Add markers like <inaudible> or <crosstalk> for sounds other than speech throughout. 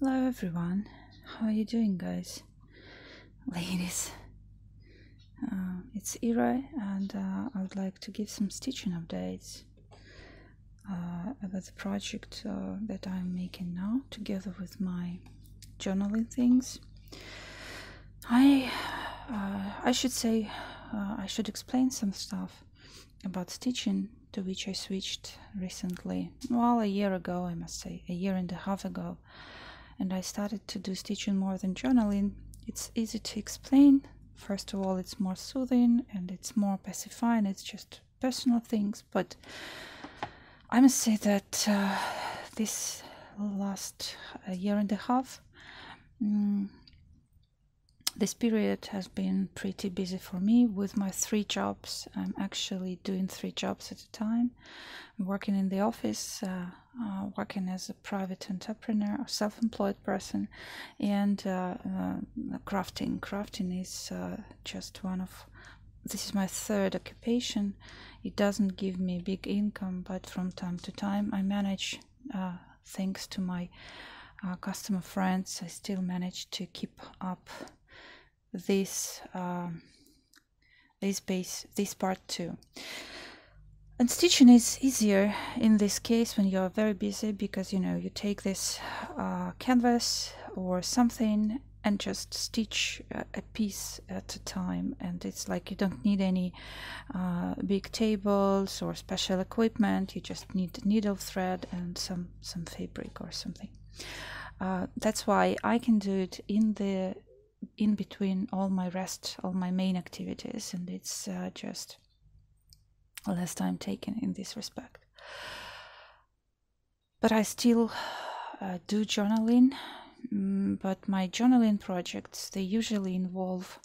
Hello everyone, how are you doing guys? Ladies. Uh, it's Ira and uh, I would like to give some stitching updates uh, about the project uh, that I'm making now together with my journaling things. I uh, I should say uh, I should explain some stuff about stitching to which I switched recently. Well, a year ago, I must say, a year and a half ago, and I started to do stitching more than journaling. It's easy to explain. First of all, it's more soothing and it's more pacifying. It's just personal things, but I must say that uh, this last year and a half. Mm, this period has been pretty busy for me with my three jobs. I'm actually doing three jobs at a time. I'm working in the office, uh, uh, working as a private entrepreneur, a self-employed person, and uh, uh crafting. Crafting is uh, just one of this is my third occupation. It doesn't give me big income, but from time to time I manage, uh, thanks to my customer friends, I still manage to keep up this um, this base this part too. And stitching is easier in this case when you're very busy because you know you take this uh, canvas or something and just stitch a, piece at a time. And it's like you don't need any uh, big tables or special equipment. You just need needle thread and some some fabric or something. Uh, that's why I can do it in the in between all my rest, all my main activities, and it's uh, just less time taken in this respect. But I still uh, do journaling, mm, but my journaling projects they usually involve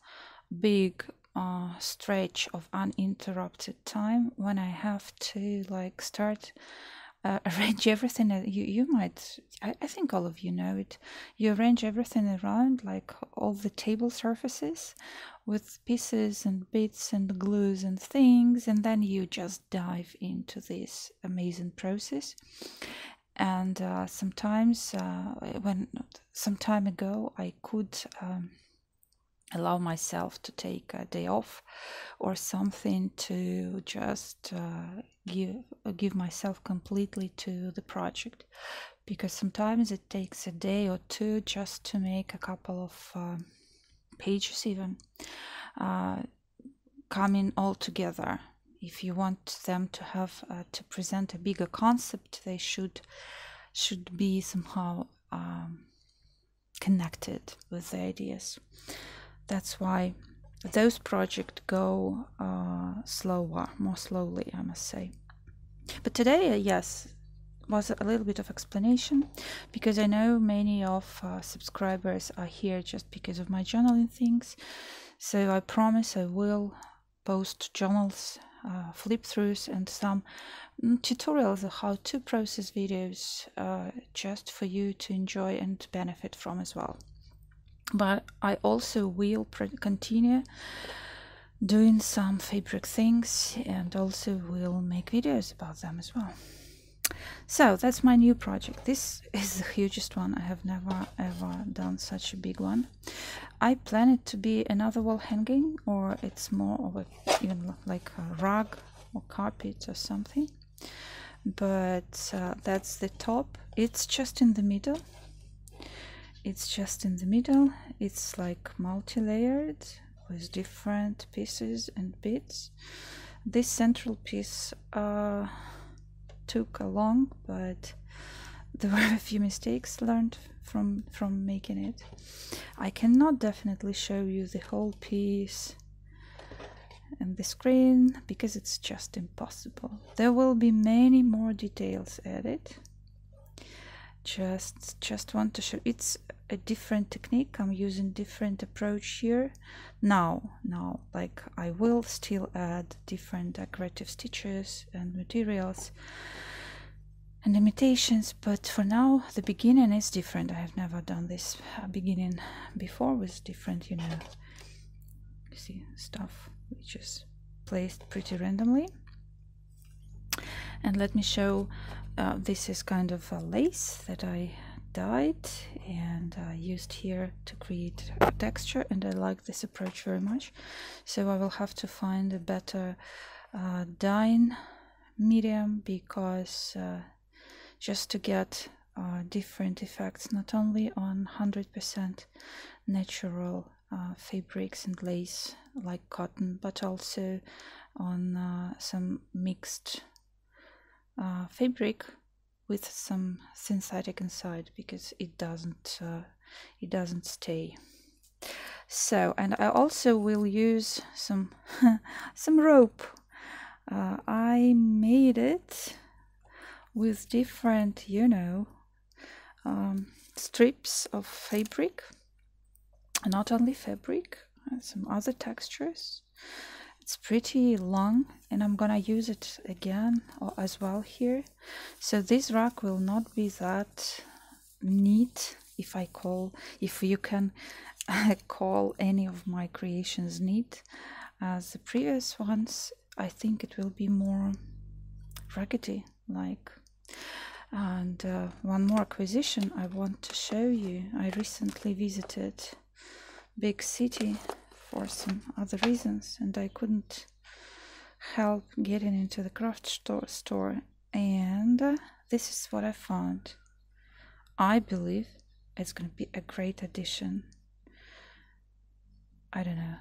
big uh, stretch of uninterrupted time when I have to like start uh, <laughs> arrange everything you you might I, I think all of you know it. You arrange everything around like all the table surfaces with pieces and bits and glues and things and then you just dive into this amazing process. And uh, sometimes uh, when some time ago i could um, allow myself to take a day off or something to just uh, give give myself completely to the project. Because sometimes it takes a day or two just to make a couple of uh, pages even uh, coming all together. If you want them to have uh, to present a bigger concept they should should be somehow um, connected with the ideas that's why those projects go uh, slower, more slowly, I must say. But today, uh, yes, was a little bit of explanation because I know many of uh, subscribers are here just because of my journaling things. So I promise I will post journals, uh, flip throughs, and some mm, tutorials of how to process videos uh, just for you to enjoy and benefit from as well but I also will continue doing some fabric things and also will make videos about them as well. So that's my new project. This is the hugest one. I have never ever done such a big one. I plan it to be another wall hanging or it's more of a even like a rug or carpet or something. But uh, that's the top. It's just in the middle it's just in the middle. It's like multi-layered with different pieces and bits. This central piece uh, took a long but there were a few mistakes learned from from making it. I cannot definitely show you the whole piece and the screen because it's just impossible. There will be many more details added just just want to show it's a different technique. I'm using different approach here. Now now like i will still add different decorative stitches and materials and imitations but for now the beginning is different. I have never done this uh, beginning before with different you know you see stuff which is placed pretty randomly and let me show uh, this is kind of a lace that I dyed and uh, used here to create texture and I like this approach very much. So I will have to find a better uh, dyeing medium because uh, just to get uh, different effects not only on 100% natural uh, fabrics and lace like cotton but also on uh, some mixed uh, fabric with some synthetic inside because it doesn't uh, it doesn't stay. So and I also will use some <laughs> some rope. Uh, I made it with different you know um, strips of fabric not only fabric uh, some other textures it's pretty long and I'm gonna use it again as well here. So this rack will not be that neat if I call if you can <laughs> call any of my creations neat. As the previous ones I think it will be more raggedy like. And uh, one more acquisition I want to show you. I recently visited big city for some other reasons and I couldn't help getting into the craft store, store and uh, this is what I found. I believe it's going to be a great addition. I don't know.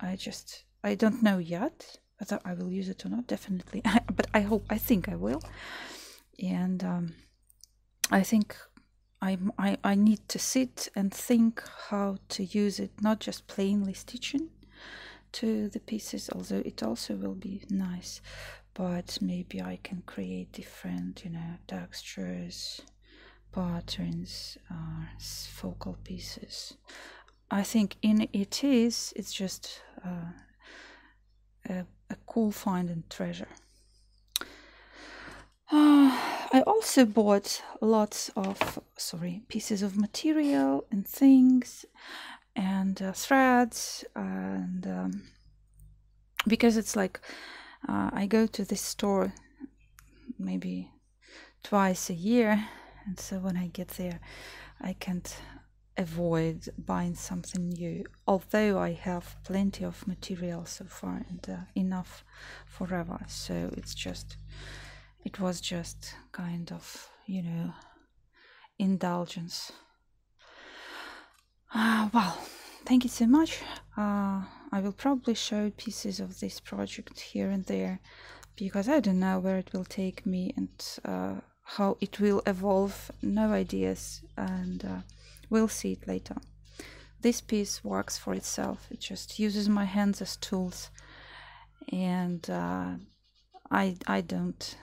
I just I don't know yet whether I will use it or not. Definitely, <laughs> but I hope I think I will. And um, I think I, I, I need to sit and think how to use it, not just plainly stitching to the pieces, although it also will be nice, but maybe I can create different, you know, textures, patterns, uh, focal pieces. I think in it is, it's just uh, a, a cool find and treasure. Uh, <sighs> I also bought lots of sorry pieces of material and things and uh, threads and um, because it's like uh, I go to this store maybe twice a year. And so when I get there I can't avoid buying something new although I have plenty of material so far and uh, enough forever. So it's just it was just kind of, you know, indulgence. Uh, well, thank you so much. Uh, I will probably show pieces of this project here and there because I don't know where it will take me and uh, how it will evolve. No ideas, and uh, we'll see it later. This piece works for itself, it just uses my hands as tools, and uh, I, I don't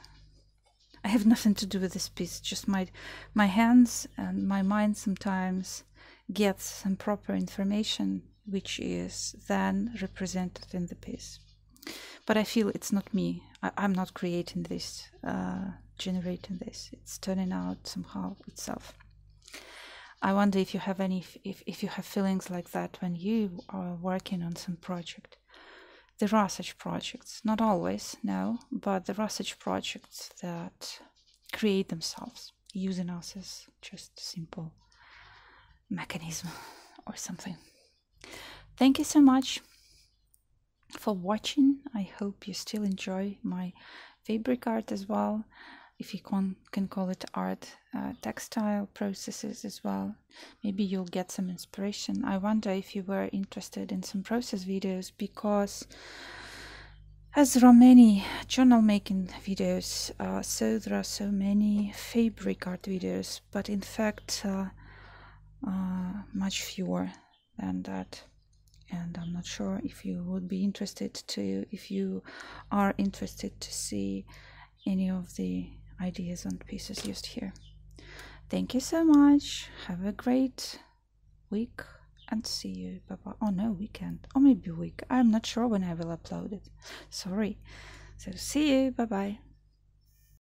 I have nothing to do with this piece. Just my my hands and my mind sometimes gets some proper information, which is then represented in the piece. But I feel it's not me. I, am not creating this, uh, generating this. It's turning out somehow itself. I wonder if you have any, if, if you have feelings like that when you are working on some project. There are such projects, not always, no, but there are such projects that create themselves using us as just simple mechanism or something. Thank you so much for watching. I hope you still enjoy my fabric art as well if you can, can call it art, uh, textile processes as well. Maybe you'll get some inspiration. I wonder if you were interested in some process videos because as there are many journal making videos, uh, so there are so many fabric art videos, but in fact, uh, uh, much fewer than that. And I'm not sure if you would be interested to, if you are interested to see any of the ideas and pieces used here. Thank you so much. Have a great week and see you. Bye bye. Oh no, weekend. Or maybe week. I'm not sure when I will upload it. Sorry. So see you. Bye bye.